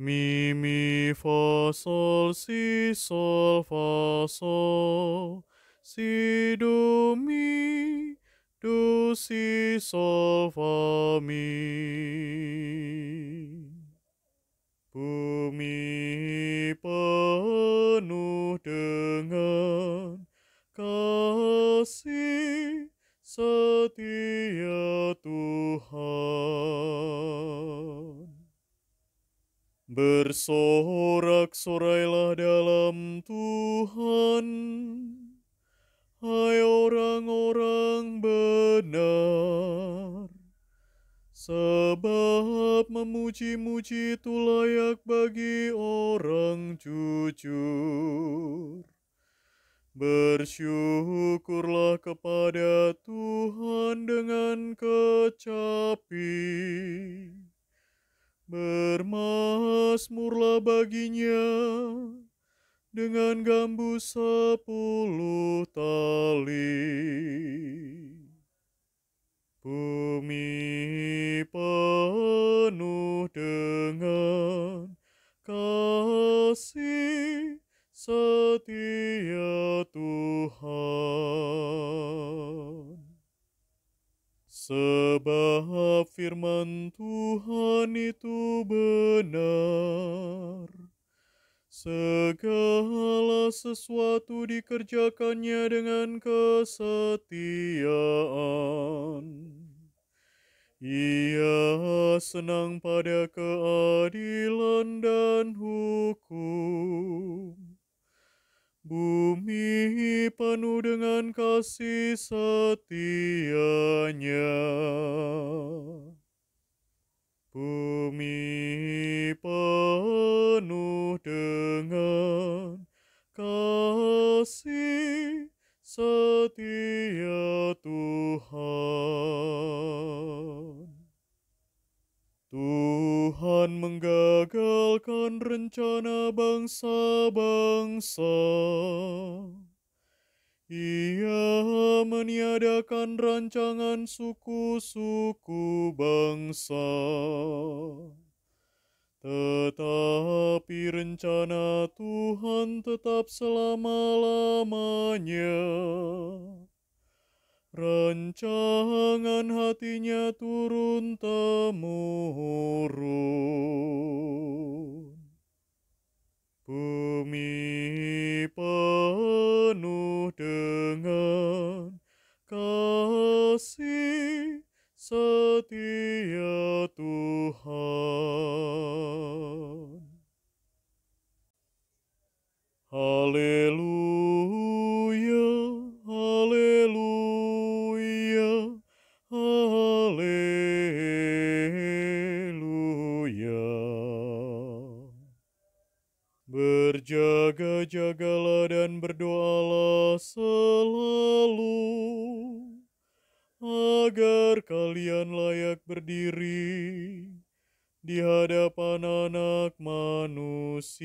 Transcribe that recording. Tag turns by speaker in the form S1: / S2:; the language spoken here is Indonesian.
S1: Mi, mi, fa, sol, si, sol, fa, sol. Si, do, mi, do, si, sol, fa, mi. Bumi penuh dengan kasih setia Tuhan. Bersorak-sorailah dalam Tuhan, hai orang-orang benar. Sebab memuji-muji itu layak bagi orang jujur. Bersyukurlah kepada Tuhan dengan kecapi. Bermasmurlah baginya dengan gambus sepuluh tali. Bumi penuh dengan kasih setia Tuhan. Sebab firman Tuhan itu benar. Segala sesuatu dikerjakannya dengan kesetiaan. Ia senang pada keadilan dan hukum. Bumi penuh dengan kasih setianya. Bumi penuh dengan kasih setia menggagalkan rencana bangsa-bangsa. Ia meniadakan rancangan suku-suku bangsa. Tetapi rencana Tuhan tetap selama-lamanya. Rancangan hatinya turun-temurun. Bumi penuh dengan kasih setia Tuhan. Haleluya, Berjaga-jagalah dan berdoalah selalu, agar kalian layak berdiri di hadapan anak manusia.